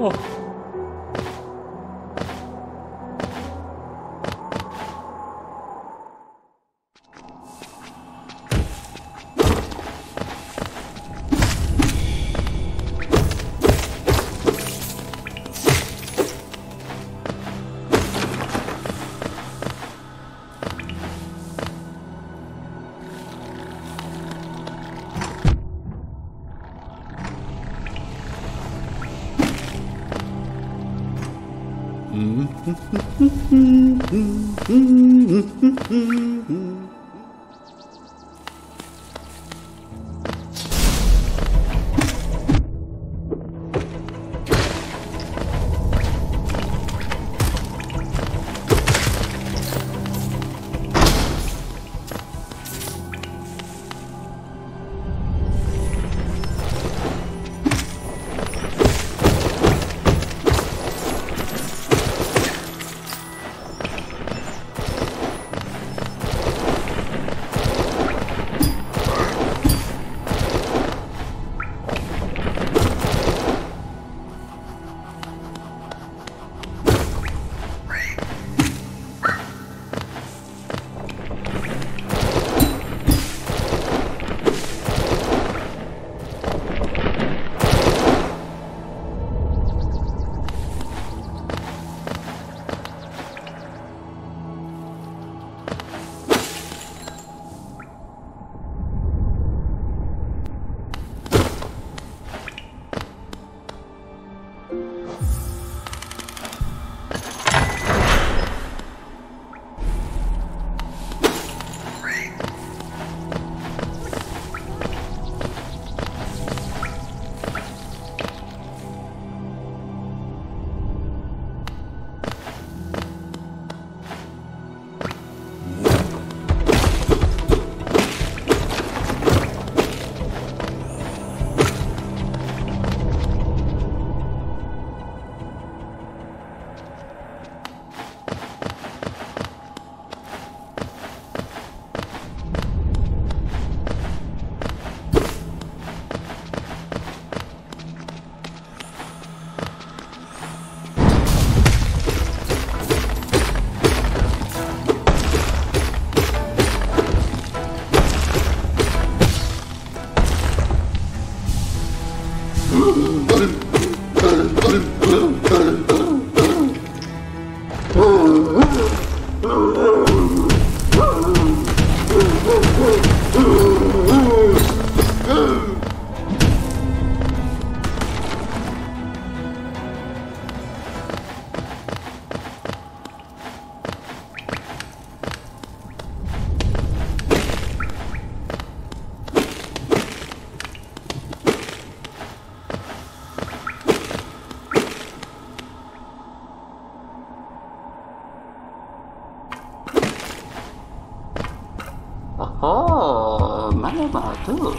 Oh. 慢着吧，都。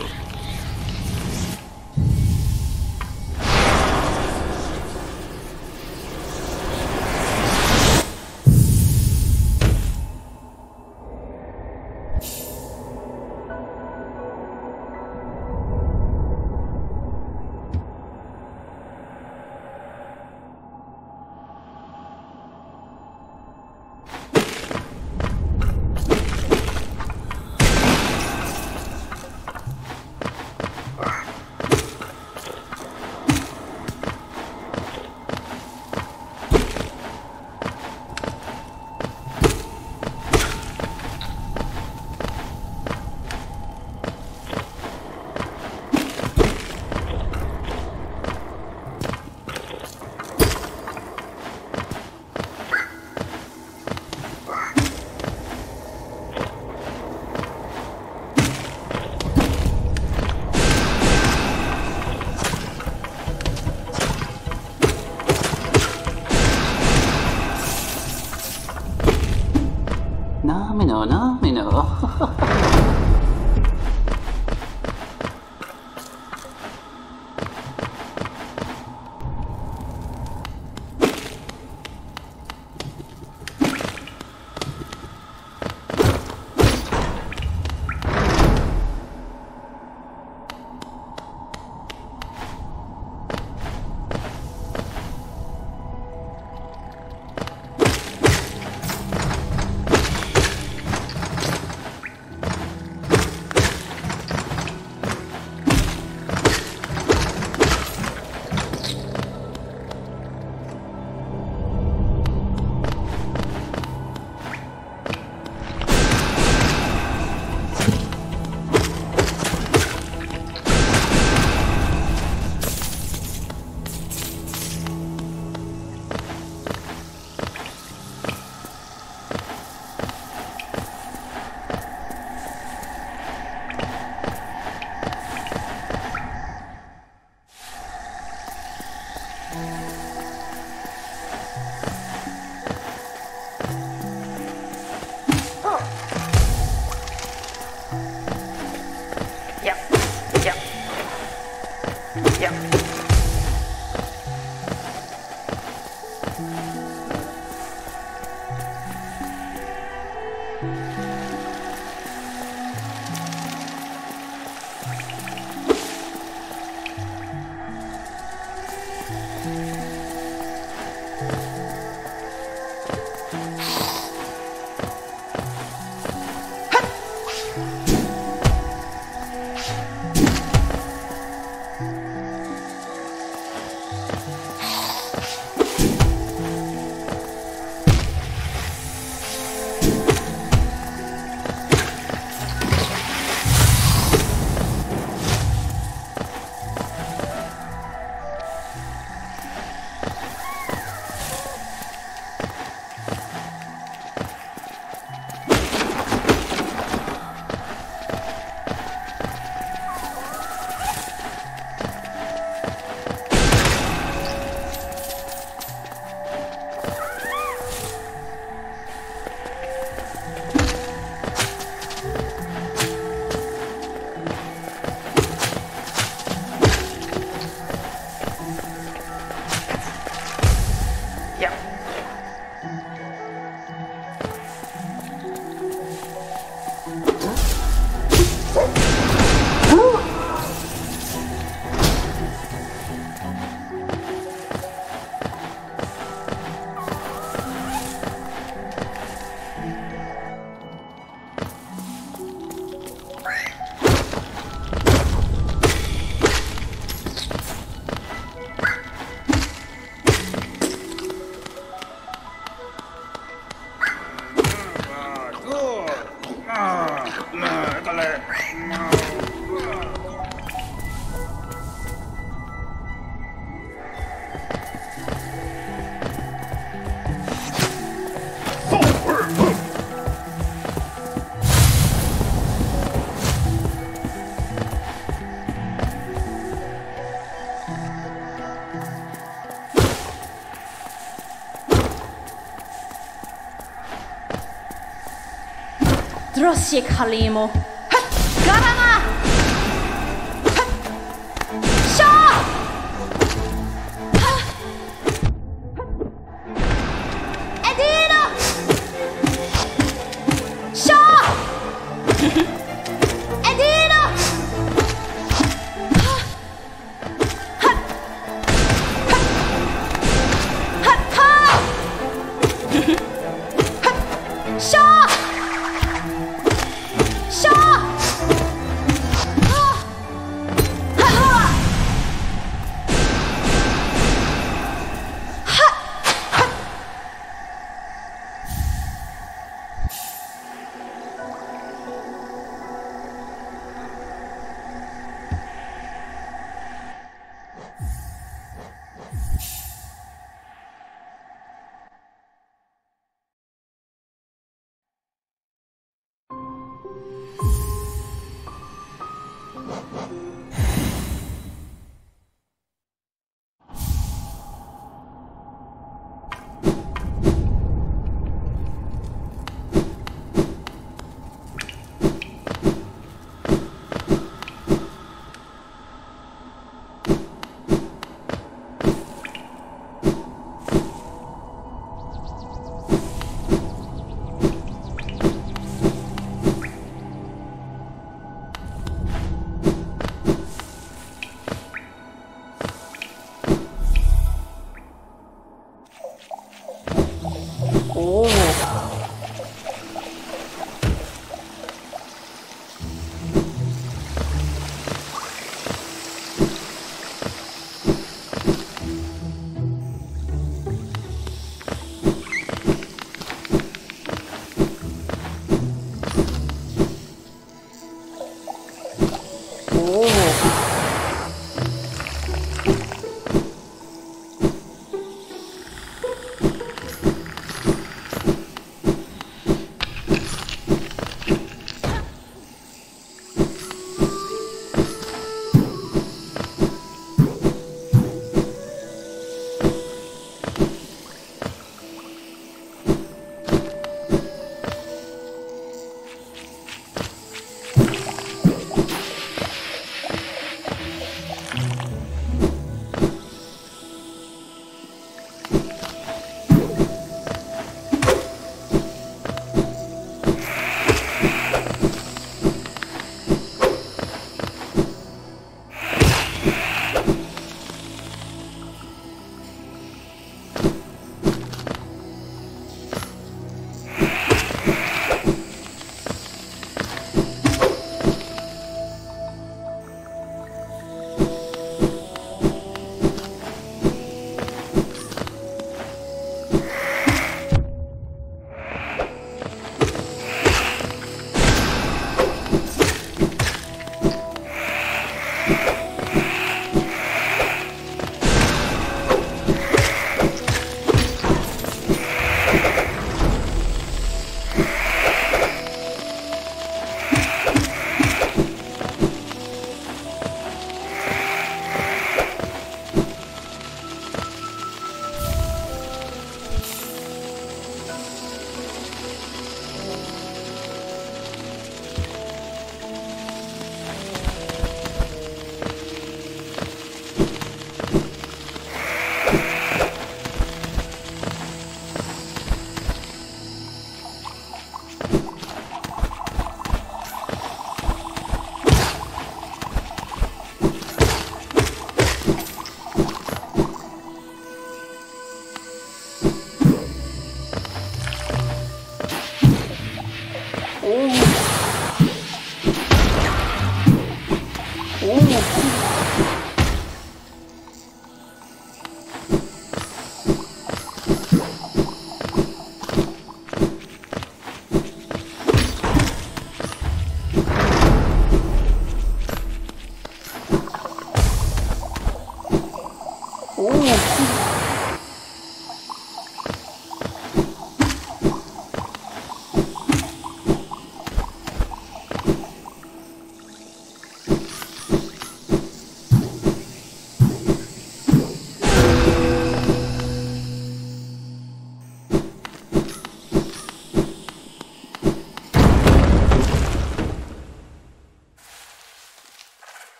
prosiek Halimo.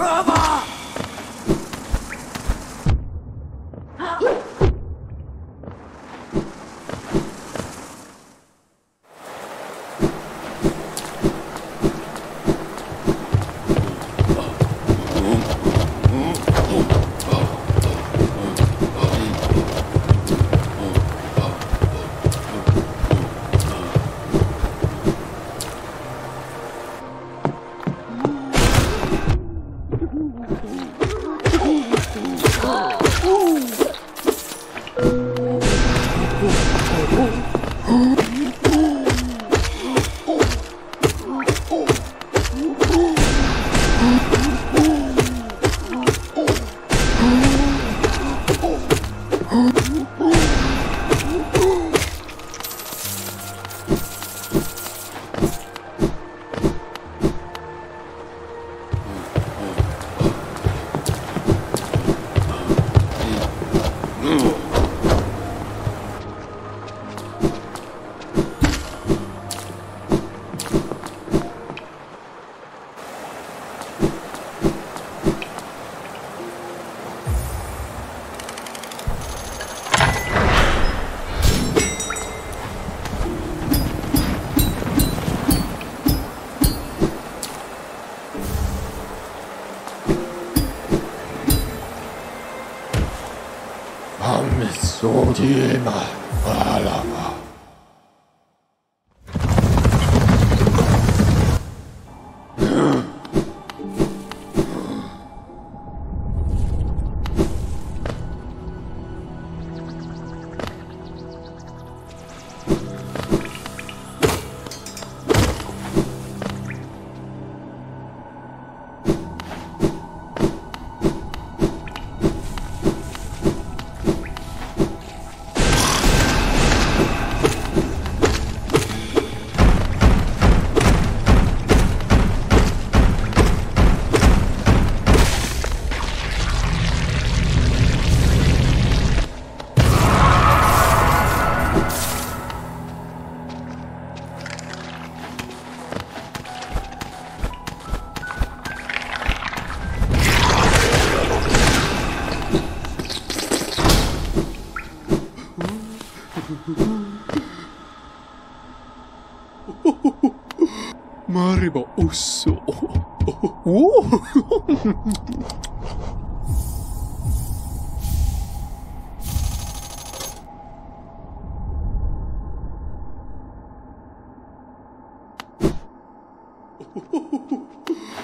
Bravo! 今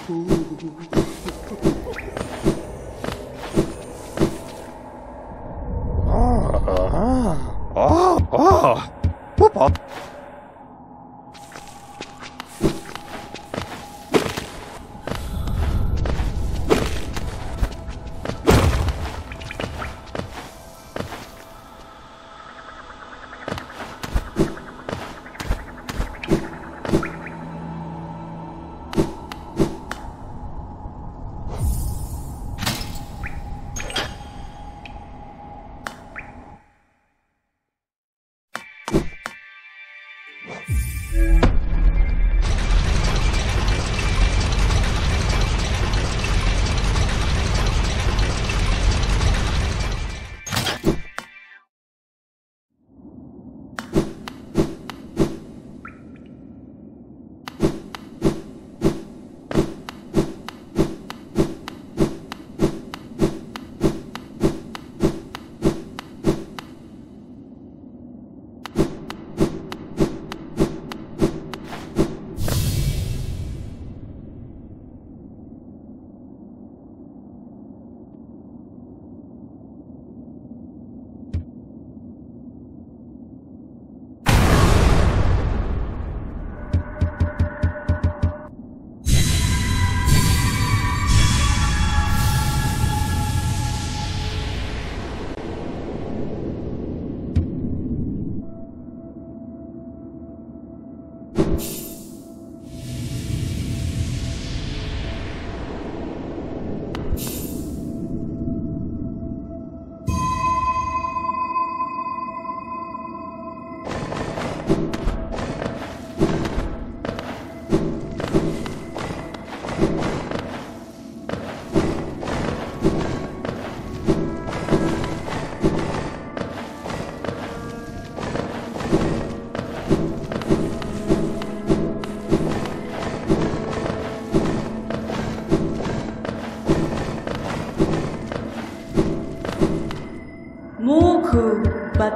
Ooh.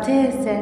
Ah.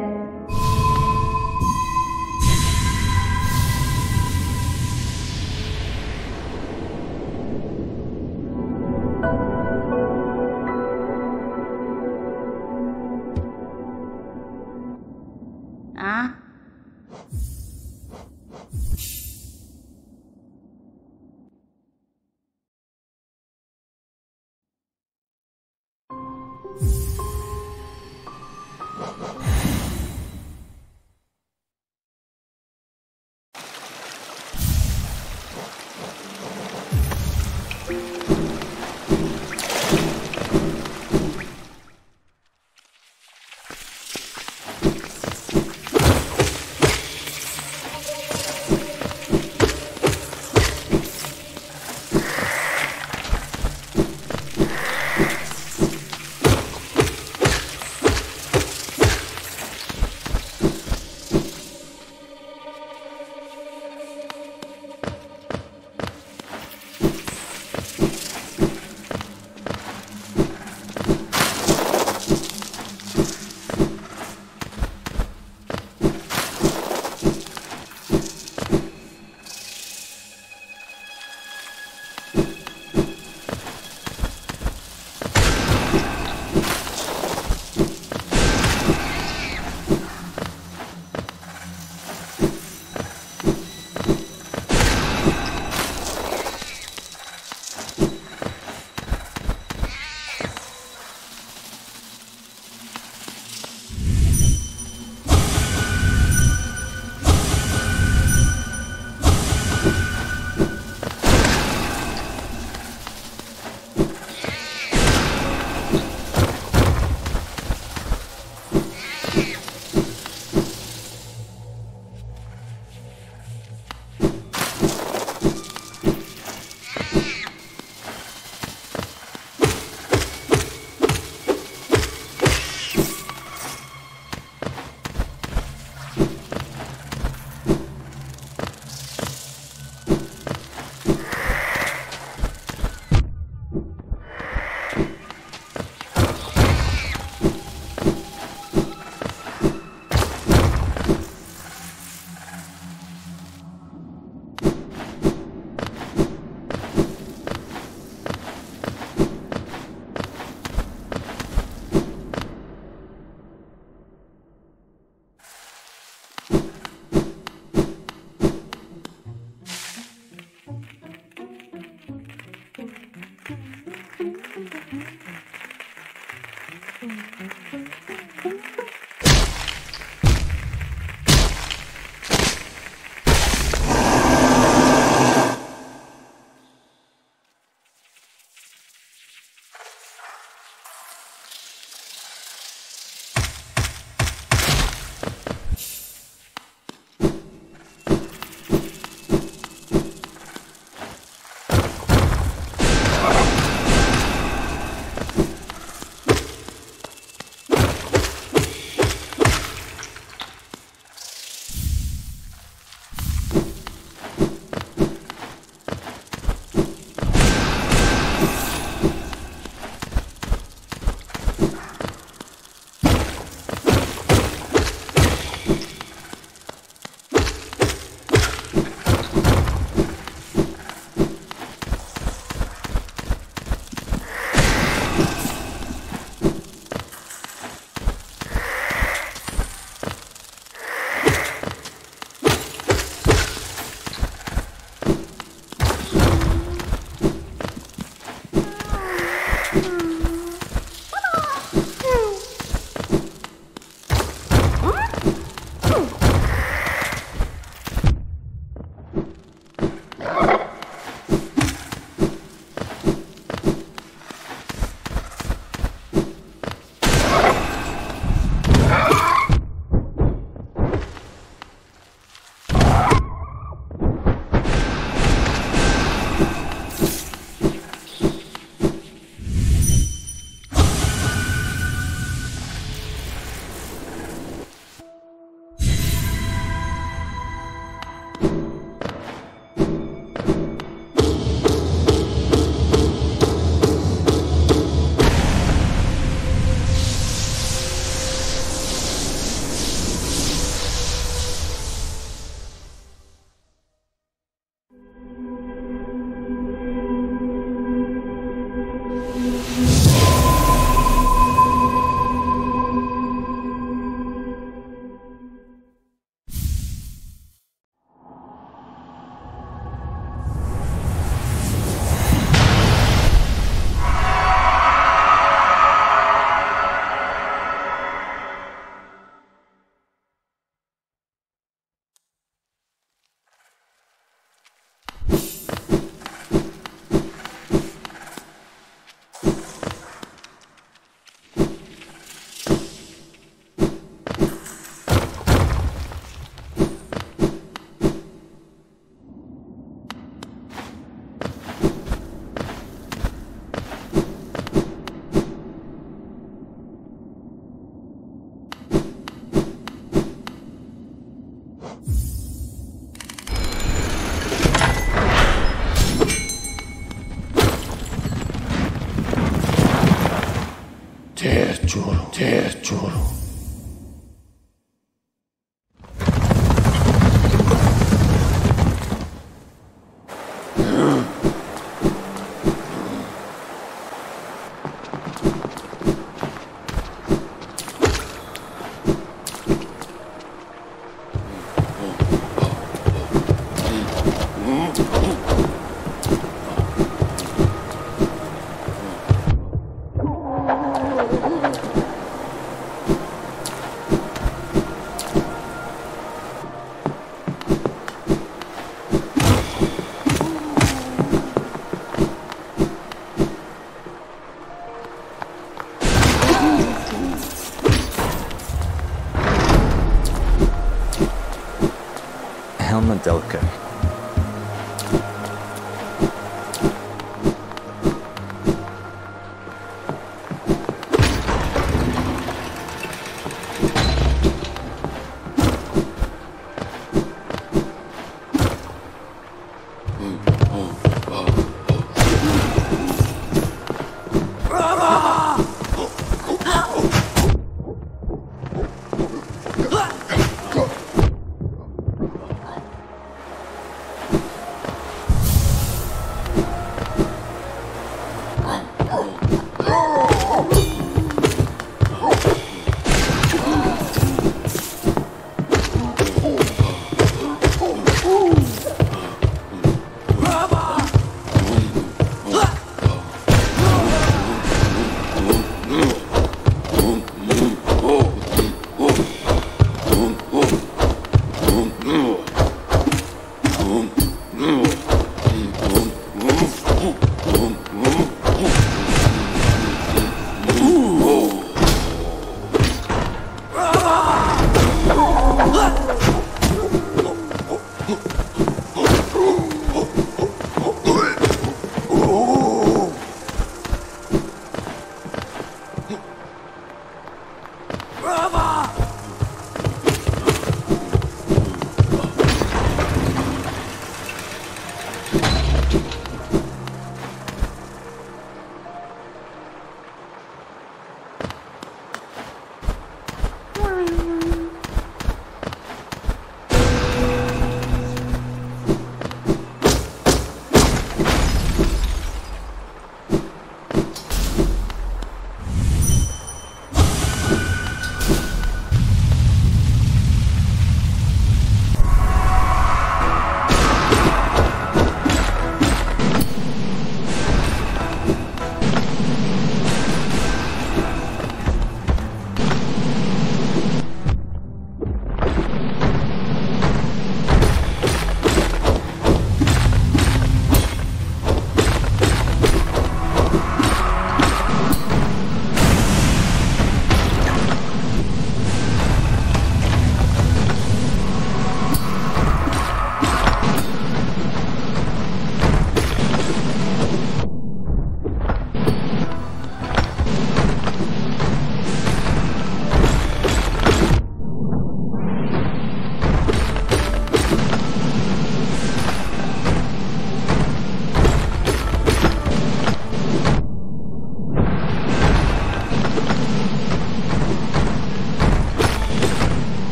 대조로 대조로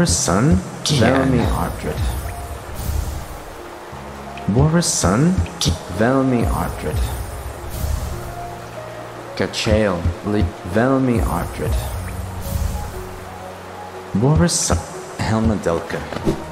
Boris' son, Velmi Ardred. Boris' son, Velmi Ardred. Gachael, Velmi Ardred. Boris' son, Helmadelka. 대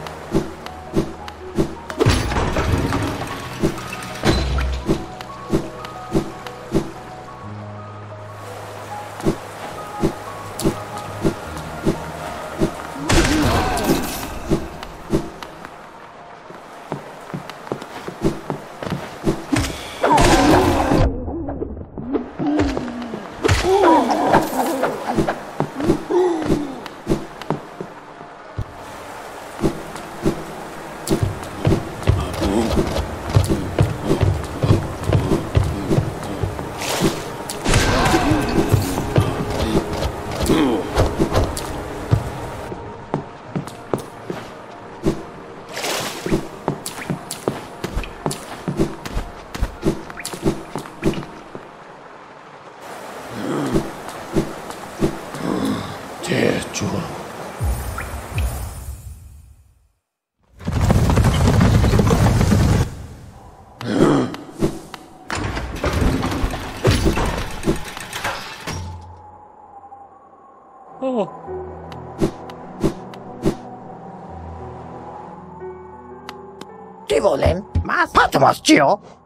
Divolem, mas patmoscio. 고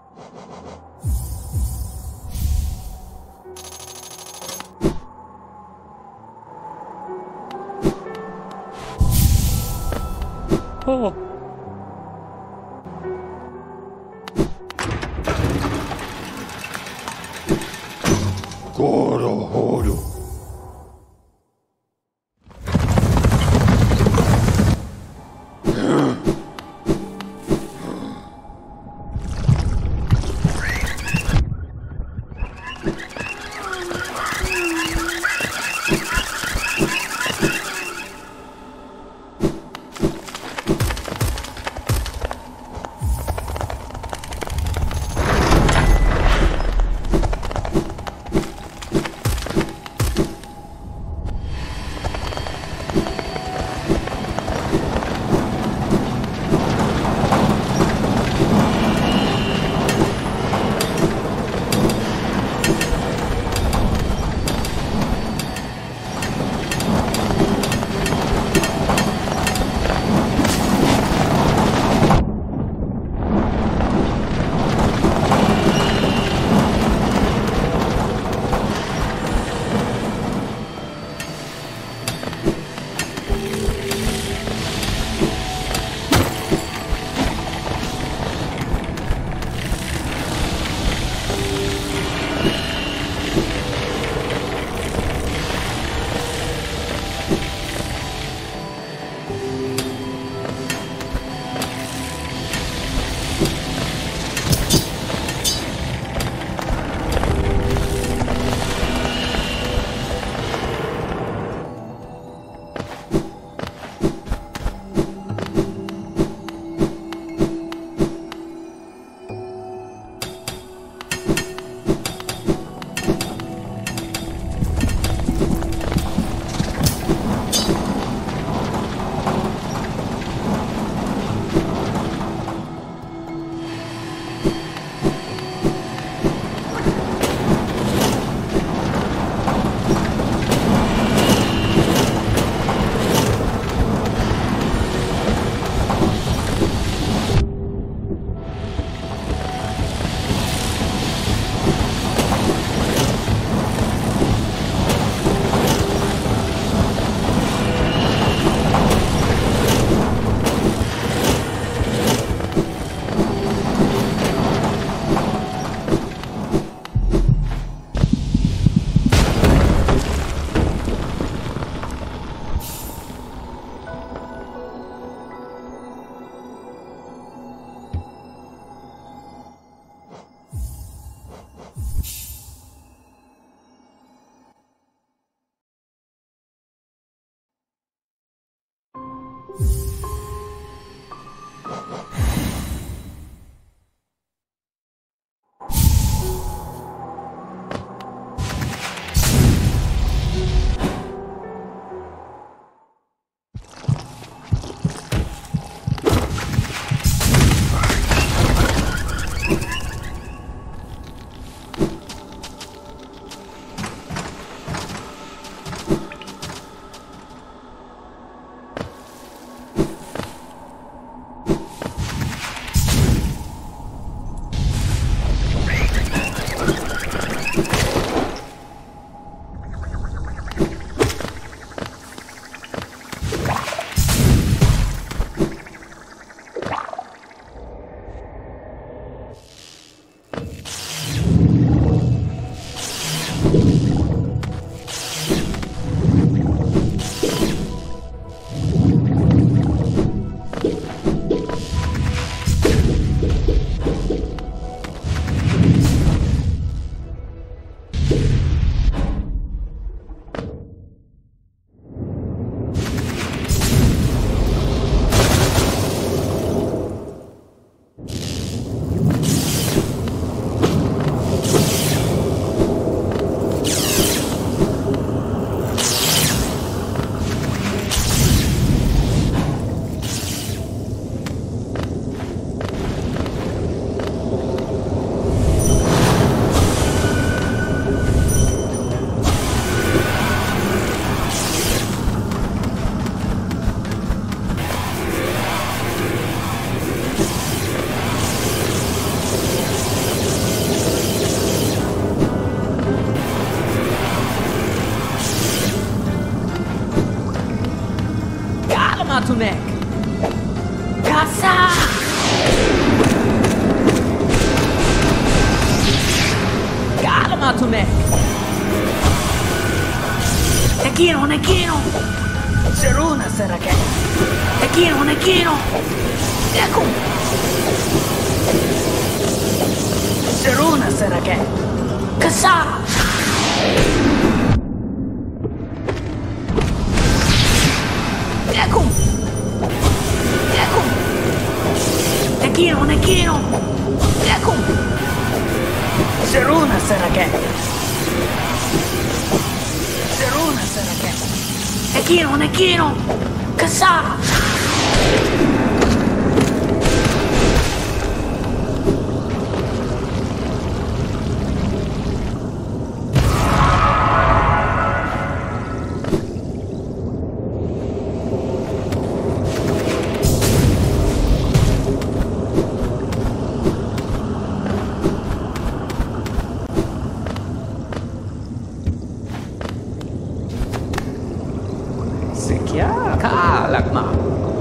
Sikya kalakma. Korohoru.